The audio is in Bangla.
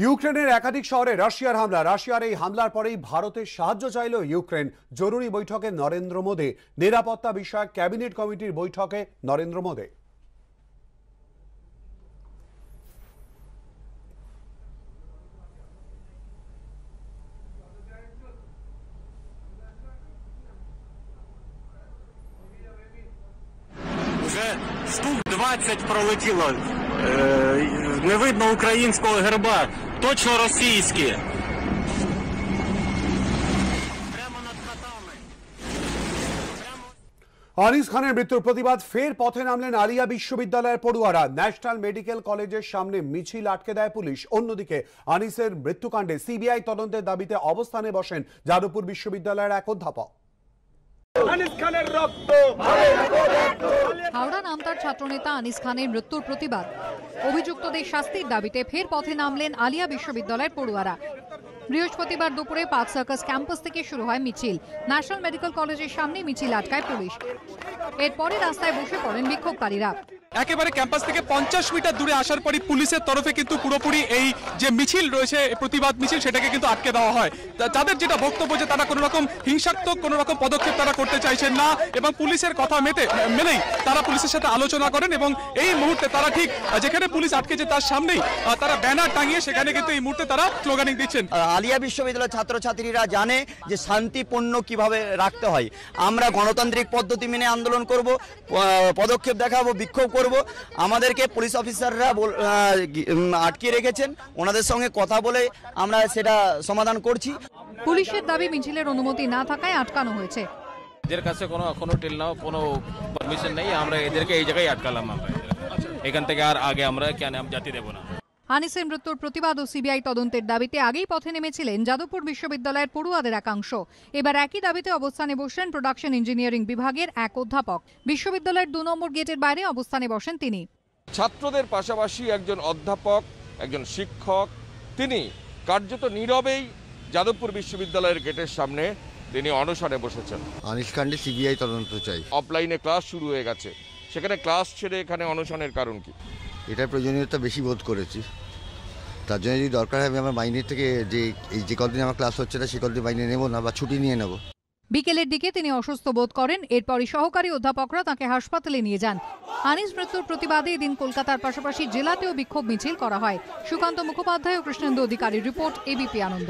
ইউক্রেনের একাধিক শহরে রাশিয়ার হামলা রাশিয়ার এই হামলার পরেই ভারতের সাহায্য চাইল ইউক্রেন জরুরি বৈঠকে নরেন্দ্র মোদী নিরাপত্তা বিষয়ক ক্যাবিনেট কমিটির বৈঠকে নরেন্দ্র মোদী Вже штук 20 пролетіло. Е, не видно українського герба. Точно російські. Прямо над хатами. আনিস খানের মৃত্যুর প্রতিবাদ ফের পথে নামলেন আলিয়া বিশ্ববিদ্যালয়ের পড়ুয়ারা ন্যাশনাল মেডিকেল কলেজের সামনে মিছিল আটকে দেয় পুলিশ অন্যদিকে আনিসের মৃত্যুকাণ্ডে সিবিআই তদন্তের দাবিতে অবস্থানে বসেন যাদবপুর বিশ্ববিদ্যালয়ের এক অধ্যাপক আনিস খানের রক্ত হাওড়া নামতার ছাত্রনেতা আনিস খানের মৃত্যুর প্রতিবাদ। অভিযুক্তদের শাস্তির দাবিতে ফের পথে নামলেন আলিয়া বিশ্ববিদ্যালয়ের পড়ুয়ারা। বৃহস্পতিবার দুপুরে পার্ক সার্কাস ক্যাম্পাস থেকে শুরু হয় মিছিল। ন্যাশনাল মেডিকেল কলেজের সামনে মিছিল আটকায় পুলিশ। এরপরে রাস্তায় বসে পড়েন বিক্ষোভকারীরা। একেবারে ক্যাম্পাস থেকে পঞ্চাশ মিটার দূরে আসার পরই পুলিশের তরফে কিন্তু পুরোপুরি এই যে মিছিল রয়েছে প্রতিবাদ মিছিল, সেটাকে কিন্তু আটকে দেওয়া হয়। তাদের যেটা বক্তব্য যে তারা কোনো রকম হিংসাত্মক কোনো রকম পদক্ষেপ তারা করতে চাইছেন না এবং পুলিশের কথা মেতে মেনেই তারা পুলিশের সাথে আলোচনা করেন এবং এই মুহূর্তে তারা ঠিক যেখানে পুলিশ আটকেছে তার সামনেই তারা ব্যানার টাঙিয়ে সেখানে কিন্তু এই মুহূর্তে তারা স্লোগানিং দিচ্ছেন। আলিয়া বিশ্ববিদ্যালয়ের ছাত্রছাত্রীরা জানে যে শান্তিপূর্ণ কীভাবে রাখতে হয়। আমরা গণতান্ত্রিক পদ্ধতি মেনে আন্দোলন করব পদক্ষেপ দেখাবো, বিক্ষোভ করব। আমাদেরকে পুলিশ অফিসাররা আটকে রেখেছেন। ওনাদের সঙ্গে কথা বলে আমরা সেটা সমাধান করছি। পুলিশের দাবি মিছিলের অনুমতি না থাকায় আটকানো হয়েছে। এদের কাছে কোনো কোনো টিল নাও কোনো পারমিশন নেই। আমরা এদেরকে এই জায়গায় আটকালাম আমরা। এখান থেকে আর আগে আমরা কেন আমি জাতি দেবো না। আনিসের মৃত্যুর প্রতিবাদ ও সিবিআই তদন্তের দাবিতে আগেই পথে নেমেছিলেন যাদবপুর বিশ্ববিদ্যালয়ের পড়ুয়াদের একাংশ। এবার একই দাবিতে অবস্থানে বসেন প্রোডাকশন ইঞ্জিনিয়ারিং বিভাগের এক অধ্যাপক। বিশ্ববিদ্যালয়ের দু নম্বর গেটের বাইরে অবস্থানে বসেন তিনি। ছাত্রদের পাশাপাশি একজন অধ্যাপক একজন শিক্ষক তিনি কার্যত নীরবেই যাদবপুর বিশ্ববিদ্যালয়ের গেটের সামনে তিনি অনশনে বসেছেন। আনিস কাণ্ডে সিবিআই তদন্ত চাই। অফলাইনে ক্লাস শুরু হয়ে গেছে। সেখানে ক্লাস ছেড়ে এখানে অনশনের কারণ কি? এটার প্রয়োজনীয়তা বেশি বোধ করেছি। তার জন্য যদি দরকার হয় আমি আমার মাইনের থেকে যে, এই যে কদিন আমার ক্লাস হচ্ছে না, সে কদিন মাইনে নেব না বা ছুটি নিয়ে নেব। বিকেলের দিকে তিনি অসুস্থ বোধ করেন, এরপরই সহকারী অধ্যাপকরা তাকে হাসপাতালে নিয়ে যান। আনিস মৃত্যুর প্রতিবাদে এদিন কলকাতার পাশাপাশি জেলাতেও বিক্ষোভ মিছিল করা হয়। সুকান্ত মুখোপাধ্যায় ও কৃষ্ণেন্দু অধিকারীর report ABP Ananda.